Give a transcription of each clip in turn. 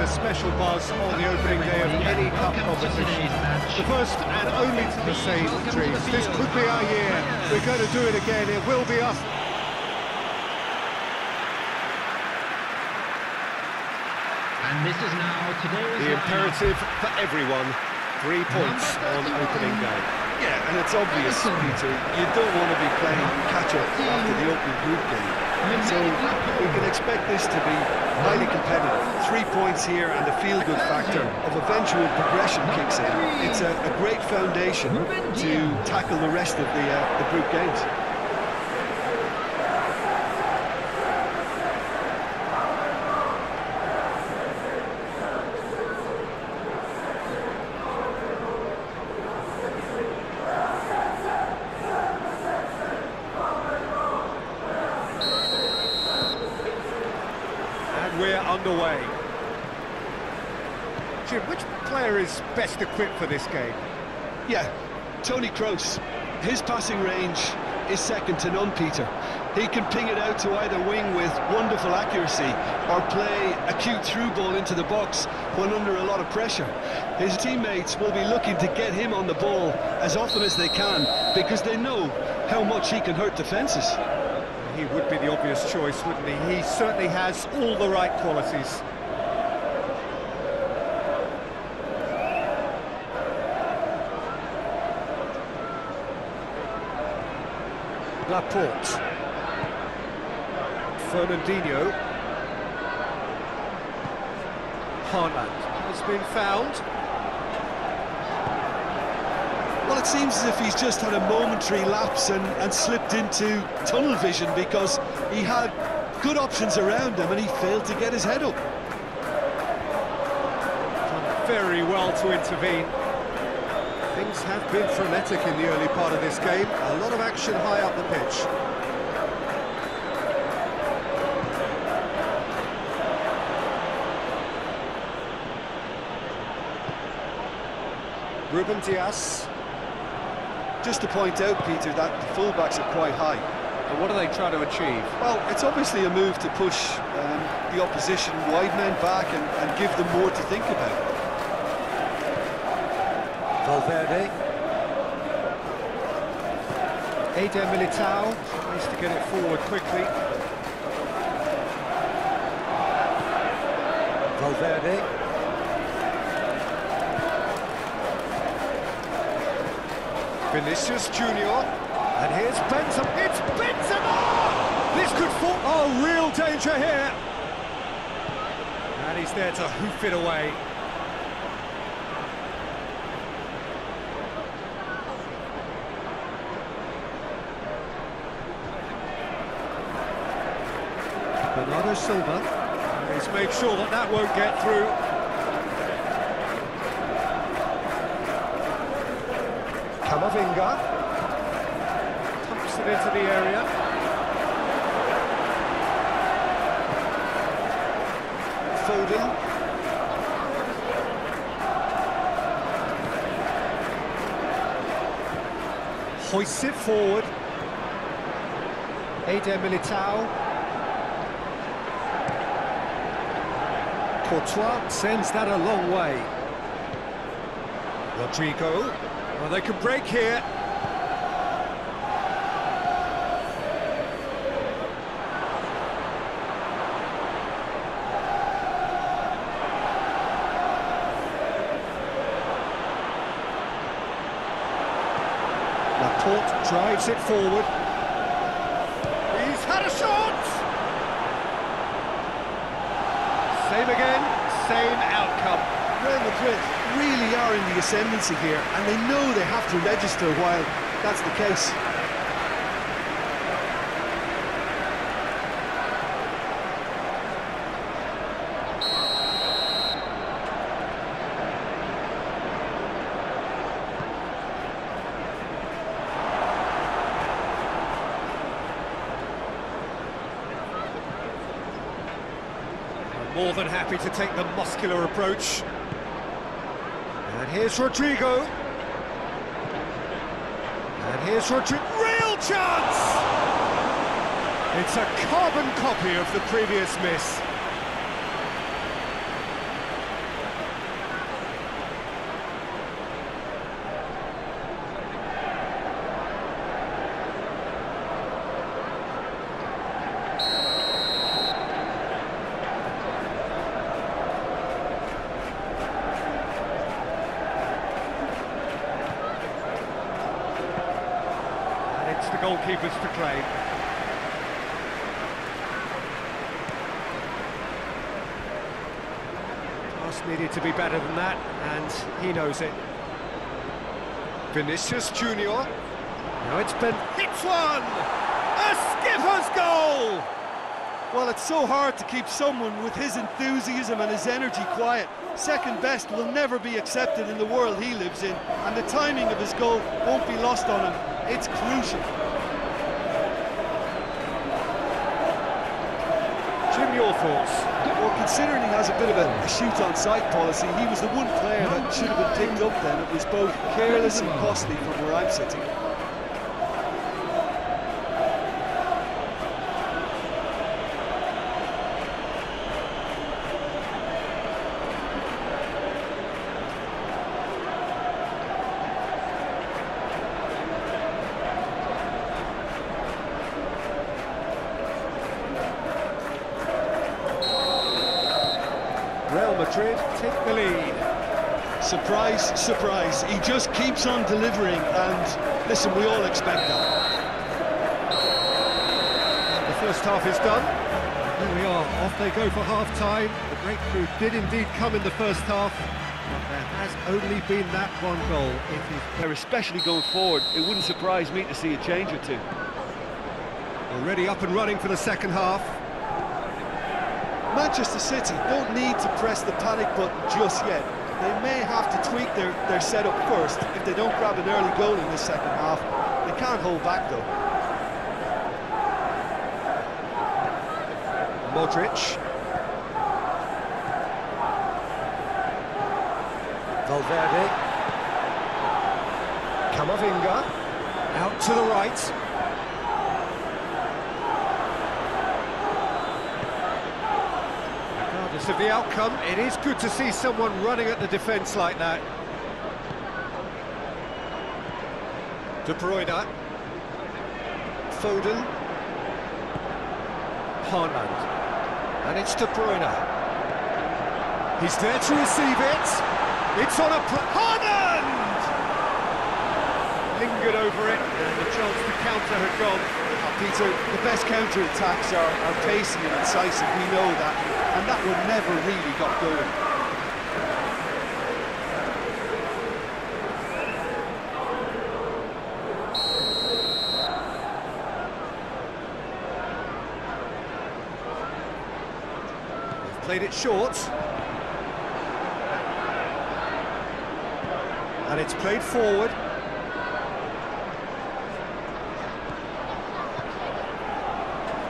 a special buzz on the opening day of any cup competition. The first and only to the same dreams. This could be our year. We're going to do it again. It will be us. And this is now today's The imperative for everyone. Three points on opening day. Yeah, and it's obvious, Peter, you don't want to be playing catch-up after the opening group game. So we can expect this to be highly competitive. Three points here and the feel-good factor of eventual progression kicks in. It's a, a great foundation to tackle the rest of the, uh, the group games. And we're underway. Jim, which player is best equipped for this game? Yeah, Toni Kroos. His passing range is second to none, Peter. He can ping it out to either wing with wonderful accuracy or play a cute through ball into the box when under a lot of pressure. His teammates will be looking to get him on the ball as often as they can because they know how much he can hurt defences. He would be the obvious choice, wouldn't he? He certainly has all the right qualities. Laporte. Fernandinho. Haaland has been found. Well, it seems as if he's just had a momentary lapse and, and slipped into tunnel vision because he had good options around him and he failed to get his head up. Done very well to intervene. Things have been frenetic in the early part of this game. A lot of action high up the pitch. Ruben Dias. Just to point out, Peter, that the fullbacks are quite high. And what are they trying to achieve? Well, it's obviously a move to push um, the opposition wide men back and, and give them more to think about. Valverde. Eder Militao tries to get it forward quickly. Valverde. Vinicius Junior. And here's Benzema. It's Benzema! This could fall. Oh, real danger here. And he's there to hoof it away. Bernardo Silva. He's made sure that that won't get through. Camavinga. Pumps it into the area. Foden. Hoists it forward. Eder Militao. Courtois sends that a long way. Rodrigo. Well, they could break here. Laporte drives it forward. He's had a shot! Same again, same outcome. Real Madrid really are in the ascendancy here and they know they have to register while that's the case. More than happy to take the muscular approach. And here's Rodrigo. And here's Rodrigo. Real chance! It's a carbon copy of the previous miss. The goalkeepers to claim. Pass needed to be better than that, and he knows it. Vinicius Junior. Now it's been hits one! A skipper's goal! Well, it's so hard to keep someone with his enthusiasm and his energy quiet. Second best will never be accepted in the world he lives in, and the timing of his goal won't be lost on him. It's crucial. Jim, your thoughts? Well, considering he has a bit of a, shoot-on-sight policy, he was the one player that should have been picked up then. It was both careless and costly from where I'm sitting. Surprise, surprise. He just keeps on delivering, and listen, we all expect that. The first half is done. Here we are, off they go for half-time. The breakthrough did indeed come in the first half, but there has only been that one goal. It is They're especially going forward. It wouldn't surprise me to see a change or two. already up and running for the second half. Manchester City don't need to press the panic button just yet. They may have to tweak their, their setup first if they don't grab an early goal in the second half. They can't hold back though. Modric. Valverde. Camavinga. Out to the right. Of the outcome, it is good to see someone running at the defence like that. De Bruyne. Foden. Haaland. And it's De Bruyne. He's there to receive it. It's on a... Haaland! Lingered over it, and the chance to counter had gone. Peter, the best counter-attacks are, are pacey and incisive, we know that, and that one never really got going. They've played it short. And it's played forward.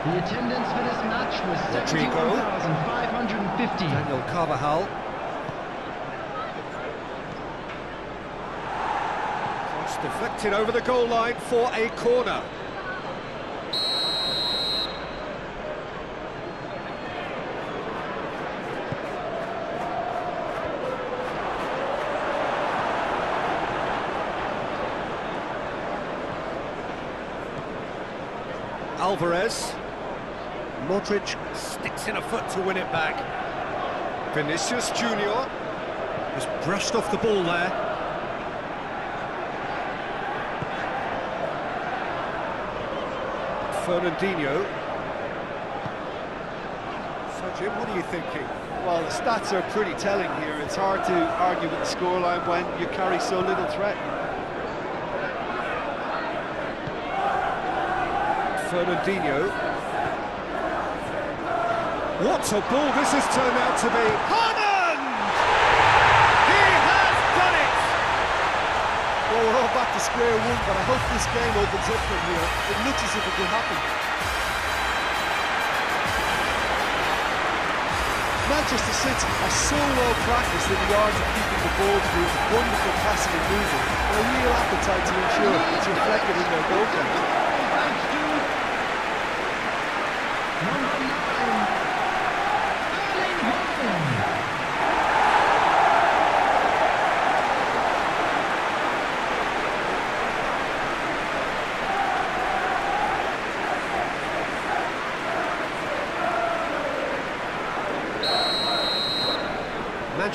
The attendance for this match was Rodrigo. 71,550. Daniel Carvajal. Cross deflected over the goal line for a corner. Alvarez. Modric sticks in a foot to win it back. Vinicius Junior has brushed off the ball there. Fernandinho. So Jim, what are you thinking? Well, the stats are pretty telling here. It's hard to argue with the scoreline when you carry so little threat. Fernandinho. What a ball this has turned out to be. Haaland! He has done it! Well, we're all back to square one, but I hope this game opens up from here. It looks as if it will happen. Manchester City are so well practiced in the art of keeping the ball through wonderful passing and movement, and a real appetite to ensure it's reflected in their goal count. Thanks to number nine, Erling Haaland.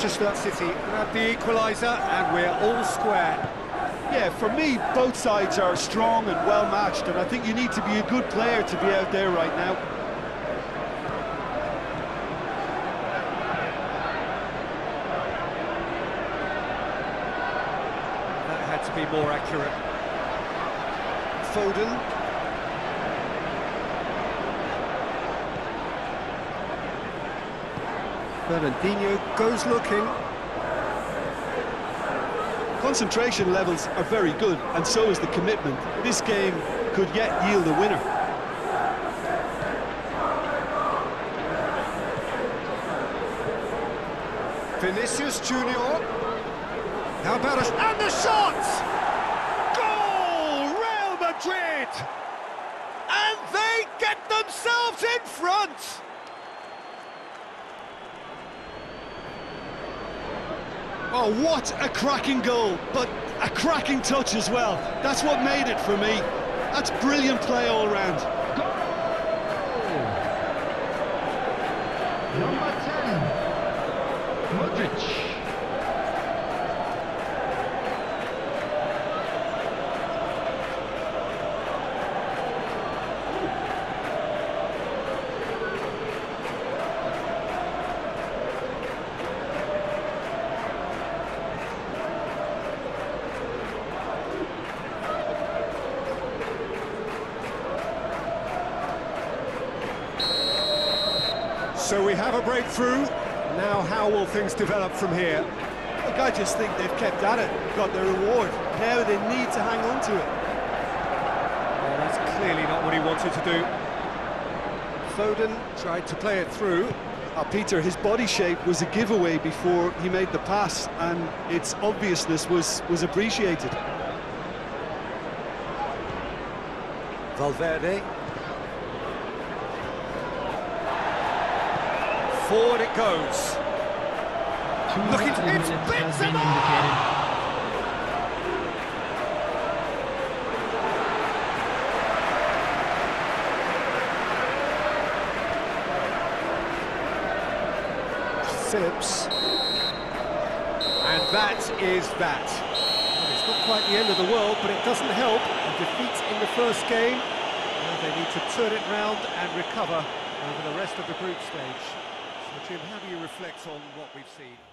Manchester City grab the equaliser and we're all square. Yeah, for me, both sides are strong and well matched, and I think you need to be a good player to be out there right now. That had to be more accurate. Foden. Fernandinho goes looking. Concentration levels are very good, and so is the commitment. This game could yet yield a winner. Vinicius Junior. How about us? And the shot! Goal! Real Madrid! And they get themselves in front! Oh, what a cracking goal, but a cracking touch as well. That's what made it for me. That's brilliant play all round. Number 10, Modric. So we have a breakthrough. Now how will things develop from here? Look, I just think they've kept at it, got their reward. Now they need to hang on to it. Well, that's clearly not what he wanted to do. Foden tried to play it through. Uh, Peter, his body shape was a giveaway before he made the pass, and its obviousness was, was appreciated. Valverde. Forward it goes. Look, it's- it's Benzema! Phillips. And that is that. Well, it's not quite the end of the world, but it doesn't help. A defeat in the first game. Well, they need to turn it round and recover over the rest of the group stage. Jim, how do you reflect on what we've seen?